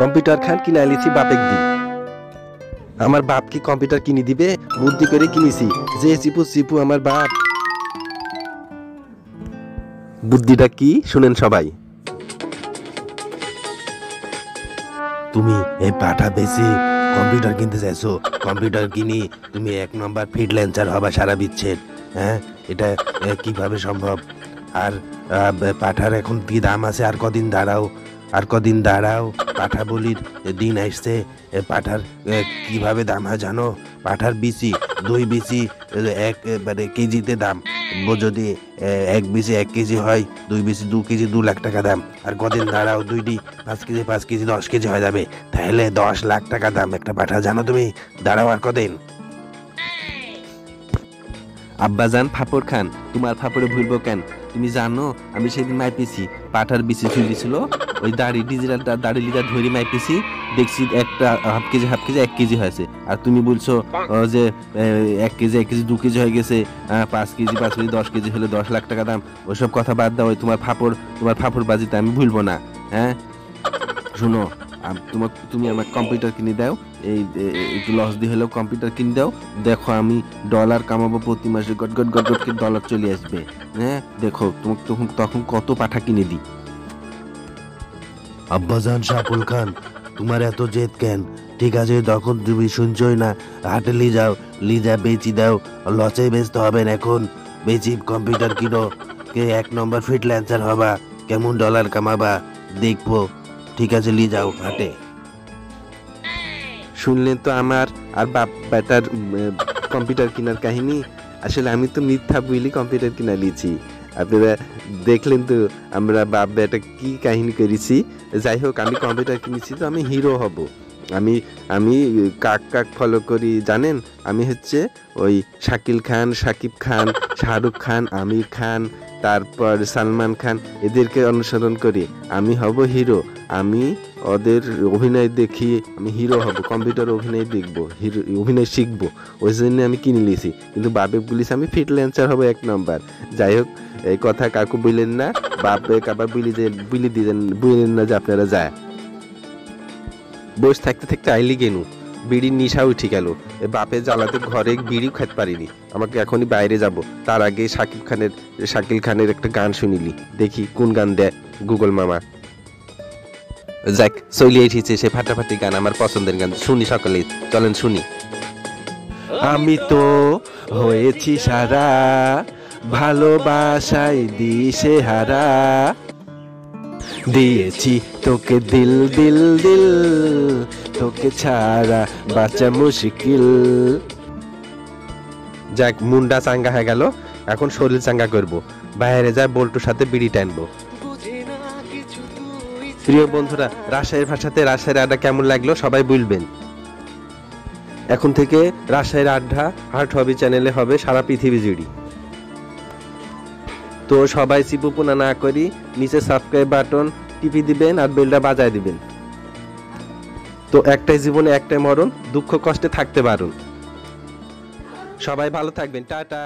Computer খান কিনে আলিছি বাপেক দি। আমার বাপ কি কম্পিউটার কিনে দিবে? বুদ্ধি করে কিনেছি। যে চিপু চিপু আমার বাপ। বুদ্ধিটা কি? শুনেন সবাই। তুমি এই পাঠা বেশি কম্পিউটার কিনতে চাইছো। কম্পিউটার কিনি, তুমি এক নম্বর ফ্রিল্যান্সার হবা সারা বিচ্ছেদ হ্যাঁ? এটা কীভাবে সম্ভব? আর পাঠার এখন কি দাম আছে? আর কদিন দাঁড়াও। আর কদিন দাঁড়াও। পাঠা বলির দিন আসছে। পাঠার কীভাবে দাম হয় জানো? পাঠার বিচি, দুই বিচি, এক মানে কেজিতে দাম। যদি এক বিচি এক কেজি হয়, দুই বিচি দু কেজি দু লাখ টাকা দাম। আর কদিন দাঁড়াও দুইটি পাঁচ কেজি পাঁচ কেজি, দশ কেজি হয়ে যাবে। তাহলে দশ লাখ টাকা দাম একটা পাঠা জানো তুমি? দাঁড়াও আর কদিন। আব্বাজান ফাপড় খান, তোমার ফাপড়ে ভুলবো কেন? তুমি জানো, আমি সেদিন মাইপিছি, পাঠার বিচি ছিল ওই দাড়ি, ডিজিটাল দাড়ি লিগা ধরে মাইপিছি দেখছি একটা হাফ কেজি হাফ কেজি, এক কেজি হয়েছে। আর তুমি বলছো যে এক কেজি এক কেজি, দু কেজি হয়ে গেছে পাঁচ কেজি পাঁচ কেজি, দশ কেজি হলে দশ লাখ টাকা দাম। ওইসব কথা বাদ দাও, ওই তোমার ফাপড় তোমার ফাপড় বাজিতে আমি ভুলবো না হ্যাঁ? শুনো তোমার তুমি আমার কম্পিউটার কিনে দাও, এই একটু লস দিয়ে হলেও কম্পিউটার কিনে দাও। দেখো আমি ডলার কামাবো প্রতি মাসে, got got got got dollar চলে আসবে হ্যাঁ? দেখো তোমাকে তখন তখন কত পাঠা কিনে দিই। আব্বাজান শাকুল খান, তোমার এত জেদ কেন? ঠিক আছে তখন তুমি শুনছই না, হাটে লি যাও, লি যা, বেচি দাও, লসে বেচতে হবে এখন। বেচি কম্পিউটার কিনো, কে এক নম্বর ফ্রিল্যান্সার হবা, কেমন ডলার কামাবা, দেখব। ঠিক আছে, লি যাও হাটে। শুনলেন তো আমার আর বাপ বেটার কম্পিউটার কেনার কাহিনী? আসলে আমি তো মিথ্যা বইলি কম্পিউটার কিনা নিয়েছি আপনারা দেখলেন তো, আমরা বাপ বেটা কি কাহিনী করেছি? যাই হোক, আমি কম্পিউটার কিনেছি তো, আমি হিরো হব। আমি আমি কাক কাক ফলো করি, জানেন? আমি হচ্ছে ওই শাকিল খান সাকিব খান, শাহরুখ খান, আমির খান তারপর সালমান খান এদেরকে অনুসরণ করি। আমি হব হিরো, আমি ওদের অভিনয় দেখি, আমি হিরো হব, কম্পিউটার অভিনয় দেখব, হিরো, অভিনয় শিখব, ওই জন্য আমি কিনে নিয়েছি। কিন্তু বাপে বলিস আমি ফ্রিল্যান্সার হব এক নম্বর। যাই হোক, এই কথা কাকু বললেন না বাপে আবার বিলি যে, বিলি দিলেন, বললেন না যে আপনারা যায়। বসে থাকতে থাকতে আইলি গেনু বিড়ির নিশা উঠে গেল। বাপে জ্বালাতে ঘরে বিড়ি খেতে পারিনি। আমাকে এখনই বাইরে যাব। তার আগে শাকিব খানের, শাকিল খানের একটা গান শুনিলি। দেখি কোন গান দেয় গুগল মামা। যাক, চলে এসেছে সে ফাটাফাটি গান, আমার পছন্দের গান। শুনি সকলে, চলেন শুনি। আমি তো হয়েছি সারা, ভালোবাসায় দিশে হারা। দিয়েছি তোকে দিল দিল দিল তোকে ছাড়া বাঁচা মুশকিল। যাক, মুন্ডা চাঙ্গা হয়ে গেল। এখন শরীর চাঙ্গা করব। বাইরে যায় বল্টুর সাথে বিড়ি টানবো। প্রিয় বন্ধুরা, রাজশাহীর ভাষাতে রাজশাহীর আড্ডা কেমন লাগল সবাই বলবেন। এখন থেকে রাজশাহীর আড্ডা হার্ট হবি চ্যানেলে হবে সারা পৃথিবী জুড়ি। তো সবাই চিপুপুনা না করি, নিচে সাবস্ক্রাইব বাটন টিপি দিবেন আর বেলটা বাজায় দিবেন। তো একটাই জীবনে একটাই মরণ দুঃখ কষ্টে থাকতে পারুন। সবাই ভালো থাকবেন টাটা।